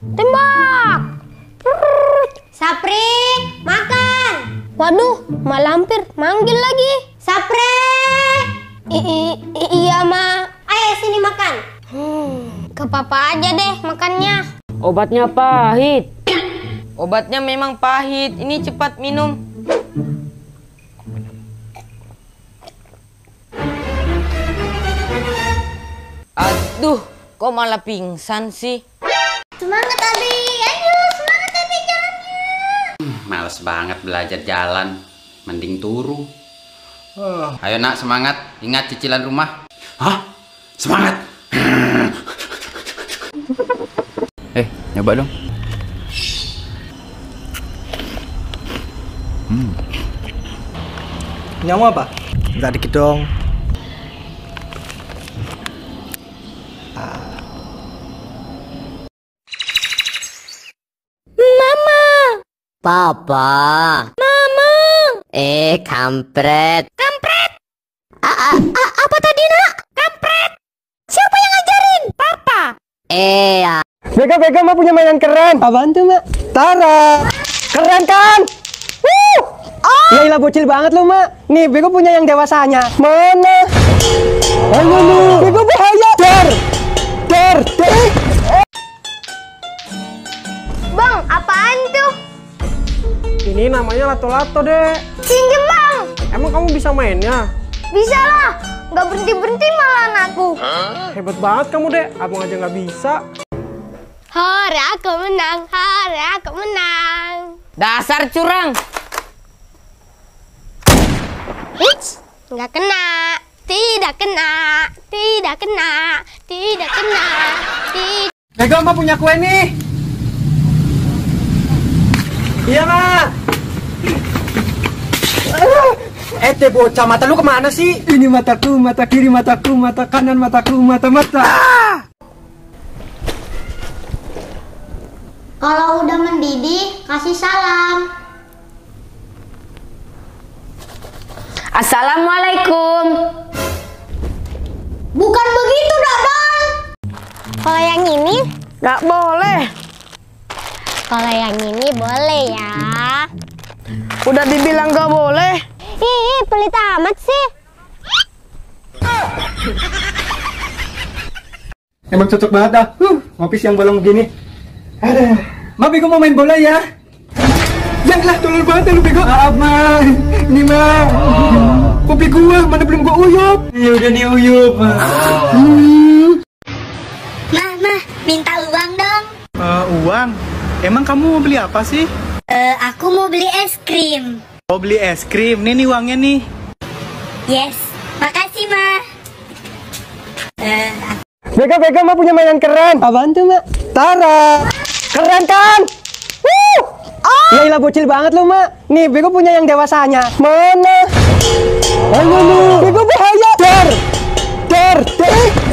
Tembak! Sapri, makan. Waduh, malampir manggil lagi. Sapri. I i- i- iya, Ma. Ayo sini makan. Hmm, ke papa aja deh makannya. Obatnya pahit. Obatnya memang pahit. Ini cepat minum. Aduh, kok malah pingsan sih? Semangat Abi. Ayo, semangat Abi jalannya. Males banget belajar jalan. Mending turu. Ayo nak semangat. Ingat cicilan rumah. Hah? Semangat. eh, nyoba dong. Nyamu apa? Enggak dikit dong. Papa. Mama. Eh, kampret. Kampret. apa tadi, Nak? Kampret. Siapa yang ngajarin? Papa. Eh, ya. Bega Bega mah punya mainan keren. Apaan tuh, Mak? Tara. Keren kan? Wuh. Ya ilah bocil banget lu, Mak. Nih, Bego punya yang dewasanya. Mana? Ayo lu. Bego bahaya. Der. Der. Der. Bang, apaan tuh? Ini namanya lato-lato, Dek. Pinjem bang. Emang kamu bisa mainnya? Bisa lah. Nggak berhenti-berhenti malahan aku. Hebat banget kamu, Dek. Abang aja nggak bisa. Hari aku menang, hari aku menang. Dasar curang. Eits, nggak kena. Tidak kena, tidak kena, tidak kena, tidak. Bego mah punya kue nih. Iya, Mak. Eh, teh bocah mata lu ke mana sih? Ini mataku, mata kiri, mataku, mata kanan, mataku, mata mata. Kalau udah mendidih, kasih salam. Assalamualaikum. Bukan begitu, Dodol. Kalau yang ini, Gak boleh. Kalau yang ini boleh ya. Udah dibilang gak boleh. Ih, pelit amat sih. Emang cocok banget dah. Huh, ngopi siang bolong begini. Aduh. Ma, Bego mau main bola ya? Yang lah, tolol banget lu Bego. Maaf, Ma. Ini, Ma. Kopi gua, mana belum gua uyup. Ya udah nih uyup, Ma. Emang kamu mau beli apa sih? Eh, aku mau beli es krim. Mau beli es krim. Nih nih uangnya nih. Yes, makasih, Mah. Eh, Bega Bega mah punya mainan keren. Apaan tuh, Mak? Tara. Keren kan? Wuh. Ya ilah bocil banget lu, Mak. Nih, Bego punya yang dewasanya. Mana? Ayo lu. Bego bahaya. Der. Der. Der.